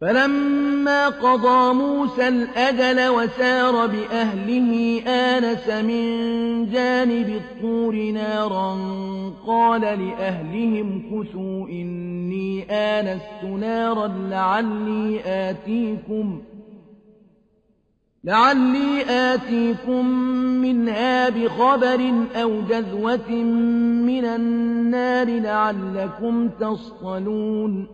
فَلَمَّا قَضَىٰ مُوسَى الْأَجَلَ وَسَارَ بِأَهْلِهِ آنَسَ مِن جَانِبِ الطُّورِ نَارًا قَالَ لأهله امكثوا إِنِّي آنَسْتُ نَارًا لَّعَلِّي آتِيكُم مِّنْهَا بِخَبَرٍ أَوْ جَذْوَةٍ مِّنَ النَّارِ لَعَلَّكُمْ تَصْطَلُونَ.